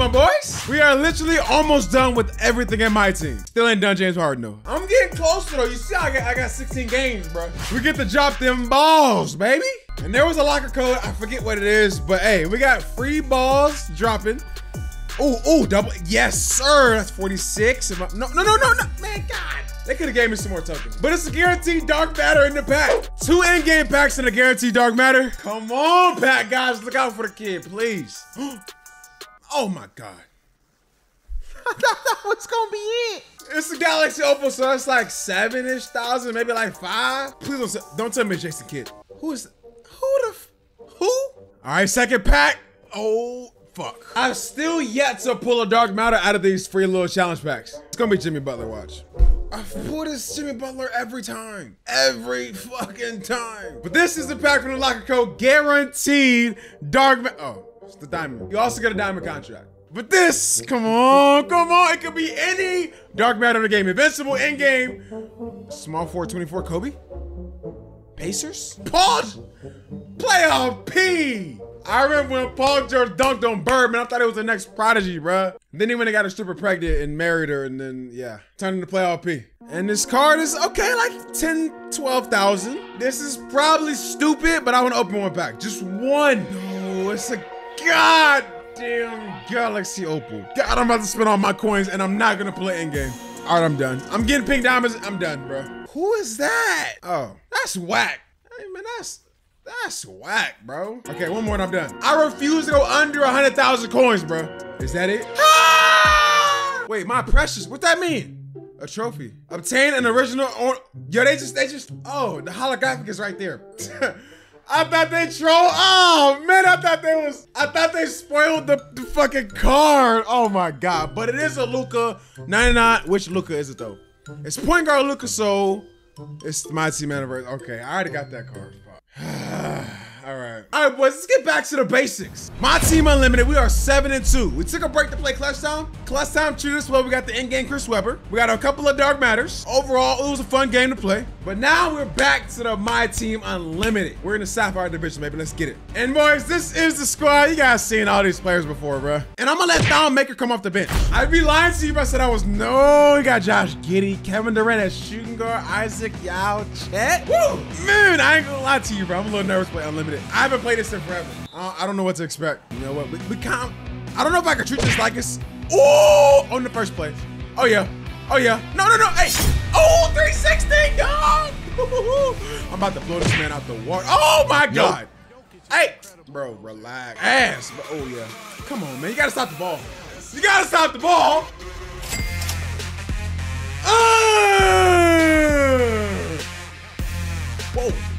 my boys. We are literally almost done with everything in my team. Still ain't done James Harden though. I'm getting closer though. You see, I got, I got 16 games, bro. We get to drop them balls, baby. And there was a locker code. I forget what it is, but hey, we got free balls dropping. Oh, oh, double. Yes, sir. That's 46. I, no, no, no, no, no. Man, God. They could have gave me some more tokens. But it's a guaranteed dark matter in the pack. Two in-game packs and a guaranteed dark matter. Come on, pack guys. Look out for the kid, please. oh my God. I thought that was gonna be it. It's the Galaxy Opal, so it's like seven-ish thousand, maybe like five. Please don't, don't tell me it's Jason Kidd. Who is, who the, who? All right, second pack. Oh, fuck. I've still yet to pull a dark matter out of these free little challenge packs. It's gonna be Jimmy Butler, watch. I pull this Jimmy Butler every time. Every fucking time. But this is the pack from the locker code, guaranteed dark ma Oh, it's the diamond. You also get a diamond contract. But this, come on, come on. It could be any dark matter in the game. Invincible in game. Small 424 Kobe. Pacers. Pause. Playoff P. I remember when Paul George dunked on Birdman. I thought it was the next prodigy, bruh. Then he went and got a stripper pregnant and married her, and then, yeah, turned into playoff P. And this card is, okay, like 10, 12,000. This is probably stupid, but I want to open one pack. Just one. No, it's a goddamn Galaxy Opal. God, I'm about to spend all my coins, and I'm not to play in-game. All right, I'm done. I'm getting pink diamonds. I'm done, bro. Who is that? Oh, that's whack. Hey, man, that's... That's whack, bro. Okay, one more and I'm done. I refuse to go under 100,000 coins, bro. Is that it? Ah! Wait, my precious, what that mean? A trophy. Obtain an original, or yo, they just, they just, oh, the holographic is right there. I thought they troll. Oh man, I thought they was. I thought they spoiled the, the fucking card. Oh my god! But it is a Luka 99. Which Luka is it though? It's point guard Luca. So it's my team anniversary. Okay, I already got that card. All right. All right, boys, let's get back to the basics. My team unlimited, we are seven and two. We took a break to play Clutch Time. Clutch Time us well. We got the in-game Chris Webber. We got a couple of Dark Matters. Overall, it was a fun game to play. But now we're back to the My Team Unlimited. We're in the Sapphire Division, baby. Let's get it. And boys, this is the squad. You guys seen all these players before, bro. And I'm gonna let Thon Maker come off the bench. I'd be lying to you if I said I was no. We got Josh Giddey, Kevin Durant as shooting guard, Isaac Yao, Chet. Woo! Man, I ain't gonna lie to you, bro. I'm a little nervous to play I haven't played this in forever. I, I don't know what to expect. You know what? We, we can't. I don't know if I can treat this like it's. Oh, on the first place. Oh yeah. Oh yeah. No, no, no. Hey. Oh, 360. dog. I'm about to blow this man out the water. Oh my God. Hey, bro, relax. Ass. Oh yeah. Come on, man. You gotta stop the ball. You gotta stop the ball. Uh! Whoa.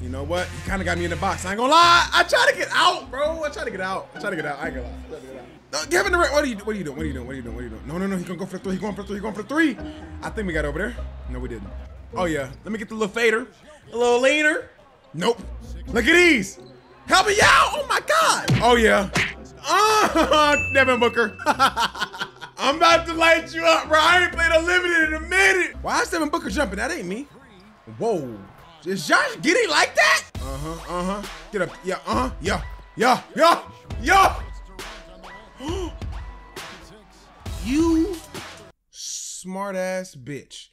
You know what? He kind of got me in the box. I ain't gonna lie. I try to get out, bro. I try to get out. I try to get out. I ain't gonna lie. No, Kevin Durant, what are you what are you doing? What are you doing? What are you doing? What are you doing? No, no, no. He's gonna go for the three. He's going for the three. He's going for the three. I think we got over there. No, we didn't. Oh yeah. Let me get the little fader. A little leaner. Nope. Look at these. Help me out. Oh my God. Oh yeah. Ah, Devin Booker. I'm about to light you up, bro. I ain't played a limited in a minute. Why is Devin Booker jumping? That ain't me. Whoa. Is Josh Giddey like that? Uh-huh, uh-huh. Get up. Yeah, uh-huh. Yeah, yeah, yeah, yeah. you smart ass bitch.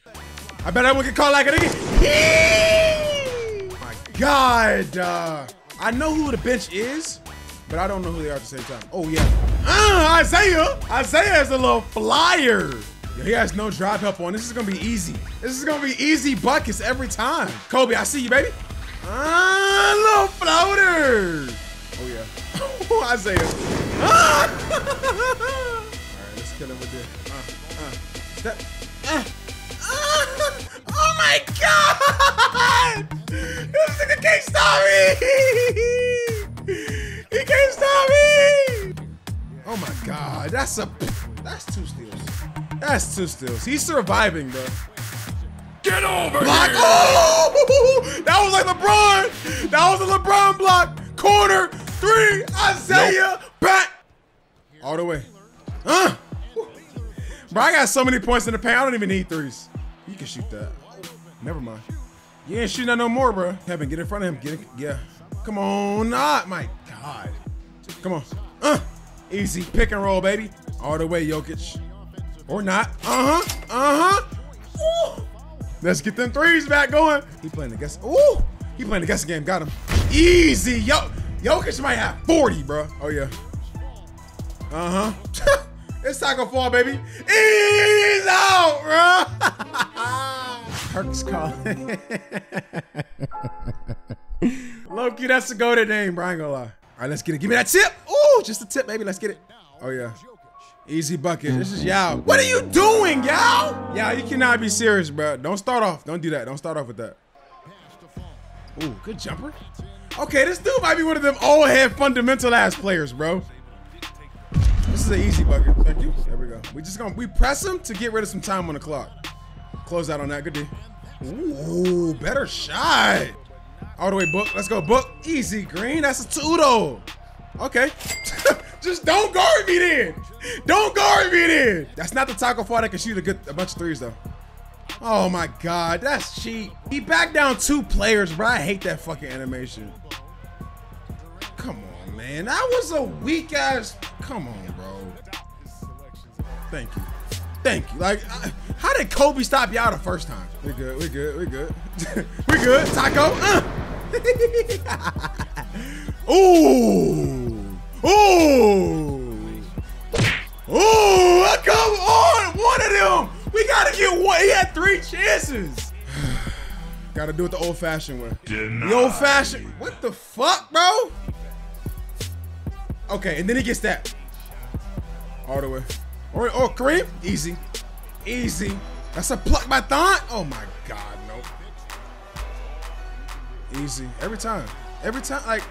I bet I won't get caught like it again. My God. Uh, I know who the bench is, but I don't know who they are at the same time. Oh, yeah. Uh, Isaiah. Isaiah is a little flyer. He has no drop help on. This is gonna be easy. This is gonna be easy buckets every time. Kobe, I see you, baby. Ah, little floater. Oh yeah. Oh, Isaiah. Ah! All right, let's kill him with this. Uh, uh, step. Uh, uh. Oh my God! This nigga can't stop me. He can't stop me. Oh my God, that's a that's two steals. That's two steals. He's surviving, bro. Get over Block. here! Oh! That was like LeBron. That was a LeBron block. Corner. Three. Isaiah. Back. All the way. Huh? Bro, I got so many points in the paint. I don't even need threes. You can shoot that. Never mind. You ain't shooting that no more, bro. Kevin, get in front of him. Get it. Yeah. Come on. Not. My God. Come on. Uh. Easy. Pick and roll, baby. All the way, Jokic. Or not. Uh-huh. Uh-huh. Let's get them threes back going. He playing the guess. Ooh. He playing the guessing game. Got him. Easy. Yo, Jokic might have 40, bro. Oh, yeah. Uh-huh. it's Tacko Fall, baby. He's out, bro. Kirk's calling. Loki, that's a go to name, bro. I ain't gonna lie. All right, let's get it. Give me that tip. Ooh, just a tip, baby. Let's get it. Oh, yeah. Easy bucket. This is Yao. What are you doing, Yao? Yao, you cannot be serious, bro. Don't start off. Don't do that. Don't start off with that. Ooh, good jumper. Okay, this dude might be one of them old head fundamental ass players, bro. This is an easy bucket. Thank you. There we go. We just gonna we press him to get rid of some time on the clock. Close out on that. Good D. Ooh, better shot. All the way, book. Let's go, book. Easy, green. That's a two though. Okay. Just don't guard me then. Don't guard me then. That's not the Tacko Fall that can shoot a good a bunch of threes though. Oh my god, that's cheap. He backed down two players, bro. I hate that fucking animation. Come on, man. That was a weak ass. Come on, bro. Thank you. Thank you. Like, uh, how did Kobe stop y'all the first time? We good. We good. We good. we good. Tacko. Uh. Ooh. Ooh. Ooh. Uh, come on. One of them. We gotta get one. He had three chances. gotta do it the old fashioned way. Denied. The old fashioned. What the fuck, bro? Okay, and then he gets that. All the way. Or, oh, Kareem? Easy. Easy. That's a pluck by Thon? Oh my God, nope. Easy. Every time. Every time. Like,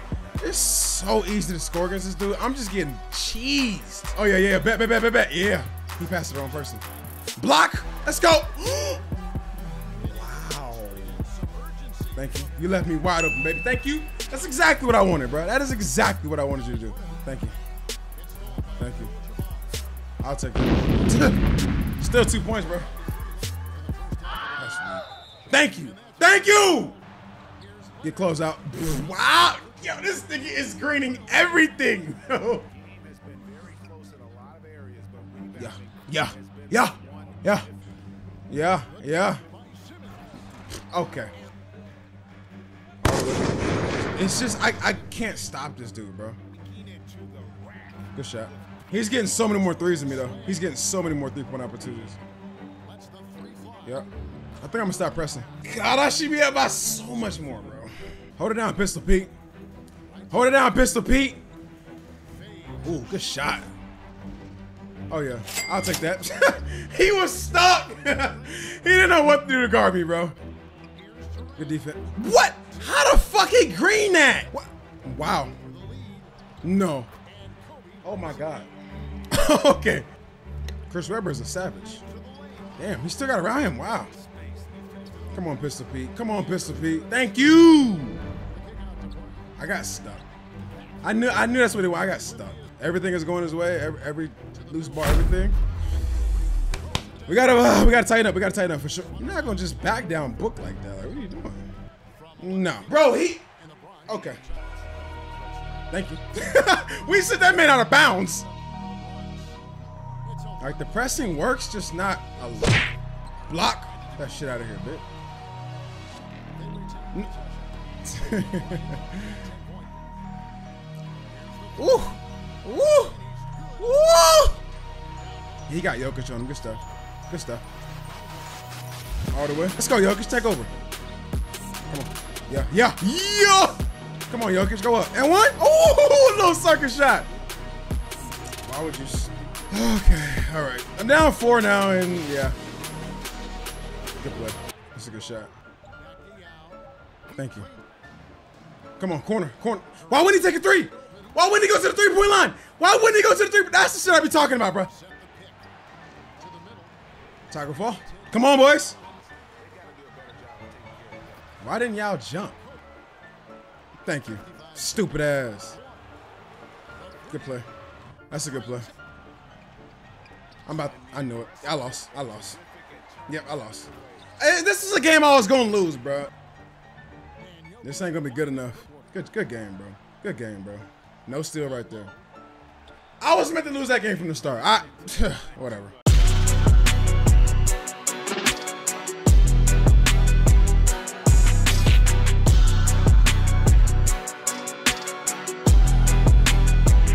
it's so easy to score against this dude. I'm just getting cheesed. Oh, yeah, yeah. Bet, bet, bet, bet, bet. Yeah. He passed the wrong person. Block. Let's go. wow. Thank you. You left me wide open, baby. Thank you. That's exactly what I wanted, bro. That is exactly what I wanted you to do. Thank you. Thank you. I'll take it. Still two points, bro. Thank you. Thank you. Get close out. Wow. Yo, this nigga is greening everything. yeah. Yeah. Yeah. Yeah. Yeah. Yeah. Okay. It's just I, I can't stop this dude, bro. Good shot. He's getting so many more threes than me though. He's getting so many more three-point opportunities. Yep. I think I'm gonna stop pressing. God, I should be up by so much more, bro. Hold it down, Pistol Pete. Hold it down, Pistol Pete. Ooh, good shot. Oh yeah, I'll take that. he was stuck. he didn't know what to do to me, bro. Good defense. What? How the fuck he green that? What? Wow. No. Oh my god. okay. Chris Webber is a savage. Damn, he still got around him. Wow. Come on, Pistol Pete. Come on, Pistol Pete. Thank you. I got stuck. I knew I knew that's what it was. I got stuck. Everything is going his way. Every, every loose bar, everything. We gotta uh, we gotta tighten up. We gotta tighten up for sure. You're not gonna just back down book like that. Like, what are you doing? No, bro. He. Okay. Thank you. we sent that man out of bounds. Right, the pressing works, just not a lot. Block that shit out of here, bitch. Woo! Woo! Woo! He got Jokic on him. Good stuff. Good stuff. All the way. Let's go, Jokic. Take over. Come on. Yeah. Yeah. Yeah! Come on, Jokic. Go up. And one. Ooh, little sucker shot. Why would you... Okay. All right. I'm down four now, and yeah. Good play. That's a good shot. Thank you. Come on, corner, corner. Why wouldn't he take a three? Why wouldn't he go to the three-point line? Why wouldn't he go to the three? That's the shit I be talking about, bro. Tacko Fall. Come on, boys. Why didn't y'all jump? Thank you. Stupid ass. Good play. That's a good play. I'm about. I knew it. I lost. I lost. Yep, I lost. Hey, this is a game I was gonna lose, bro. This ain't gonna be good enough. Good, good game, bro. Good game, bro. No steal right there. I was meant to lose that game from the start. I, whatever.